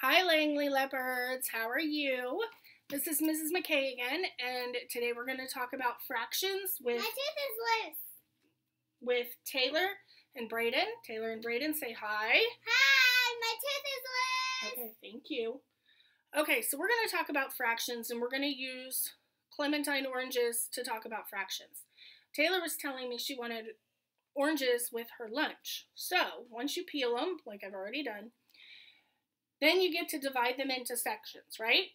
Hi, Langley Leopards. How are you? This is Mrs. McKay again, and today we're going to talk about fractions with My tooth is loose. with Taylor and Braden. Taylor and Braden, say hi. Hi, my tooth is loose. Okay, thank you. Okay, so we're going to talk about fractions, and we're going to use clementine oranges to talk about fractions. Taylor was telling me she wanted oranges with her lunch. So once you peel them, like I've already done, then you get to divide them into sections, right?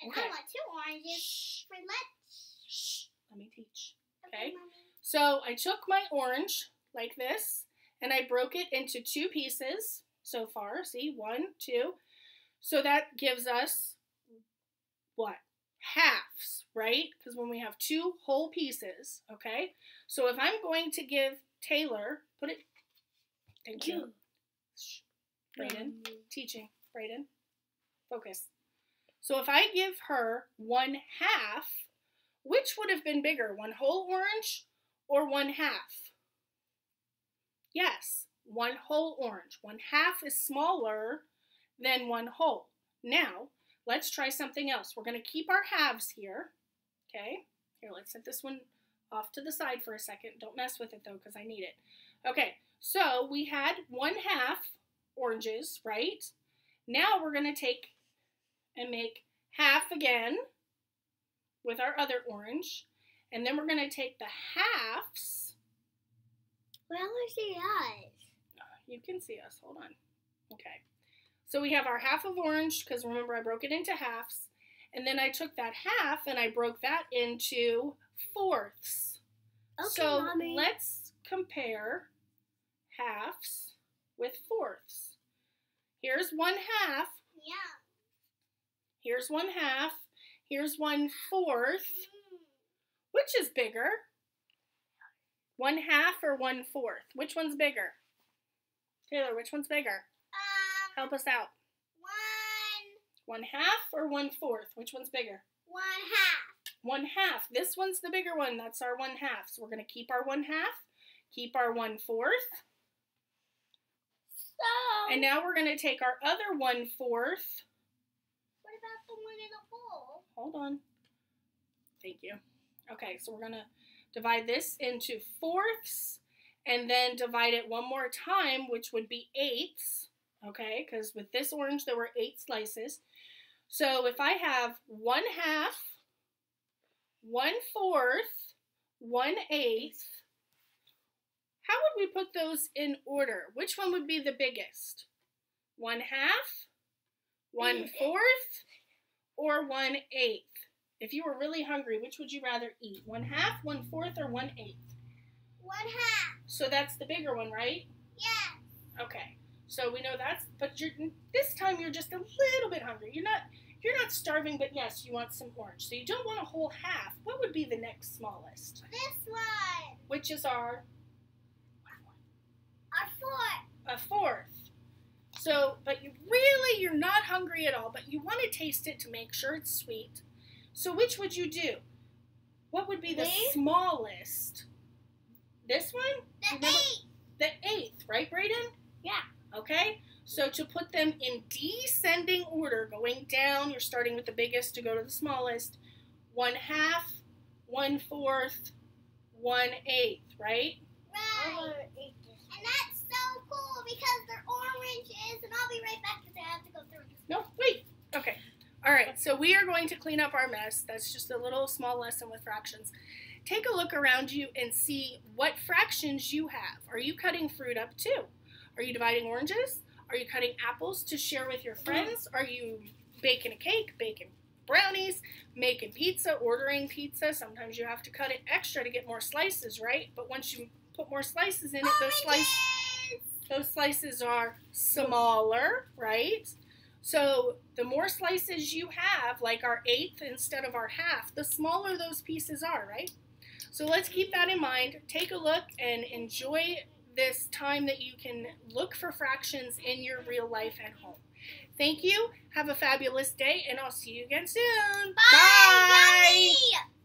And Okay. I want two oranges Shh, for lunch. shh, let me teach. Okay, Okay. So I took my orange like this and I broke it into two pieces so far. See, one, two. So that gives us what? Halves, right? Because when we have two whole pieces, okay? So if I'm going to give Taylor, put it, thank you. Shh. Brayden, um, teaching. Brayden, focus. So if I give her one half, which would have been bigger, one whole orange or one half? Yes, one whole orange. One half is smaller than one whole. Now, let's try something else. We're going to keep our halves here. Okay, here, let's set this one off to the side for a second. Don't mess with it though, because I need it. Okay, so we had one half oranges, right? Now we're going to take and make half again with our other orange. And then we're going to take the halves. Where was the eyes? You can see us. Hold on. Okay. So we have our half of orange, because remember I broke it into halves. And then I took that half and I broke that into fourths. Okay, so Mommy. let's compare halves with fourths. Here's one half. Yeah. Here's one half. Here's one fourth. Which is bigger? One half or one fourth? Which one's bigger? Taylor, which one's bigger? Um, Help us out. one, One half or one fourth? Which one's bigger? one half. One half. This one's the bigger one. That's our one half. So we're going to keep our one half, keep our one fourth, So, and now we're going to take our other one fourth. what about the one in the bowl? Hold on. Thank you. Okay, so we're going to divide this into fourths and then divide it one more time, which would be eighths. Okay, because with this orange there were eight slices. So if I have one half, one fourth, one eighth, would we put those in order? Which one would be the biggest? One half, one fourth, or one eighth? If you were really hungry, which would you rather eat? One half, one fourth, or one eighth? One half. So that's the bigger one, right? Yeah. Okay. So we know that's, but you're this time you're just a little bit hungry. You're not, you're not starving, but yes, you want some orange. So you don't want a whole half. What would be the next smallest? This one. Which is our Our fourth. a fourth. So, but you really you're not hungry at all, but you want to taste it to make sure it's sweet. So which would you do? What would be the Me? smallest? This one? The Remember- eight. The eighth, right, Brayden? Yeah. Okay. So to put them in descending order, going down, you're starting with the biggest to go to the smallest. One half, one fourth, one eighth, right? Right. And that's so cool because they're oranges, and I'll be right back because I have to go through this. No, wait. Okay. All right. So we are going to clean up our mess. That's just a little small lesson with fractions. Take a look around you and see what fractions you have. Are you cutting fruit up too? Are you dividing oranges? Are you cutting apples to share with your friends? Are you baking a cake, baking brownies, making pizza, ordering pizza? Sometimes you have to cut it extra to get more slices, right? But once you put more slices in it, oh those slices those slices are smaller, right? So the more slices you have, like our eighth instead of our half, the smaller those pieces are, right? So let's keep that in mind. Take a look and enjoy this time that you can look for fractions in your real life at home. Thank you. Have a fabulous day, and I'll see you again soon. Bye! Yummy!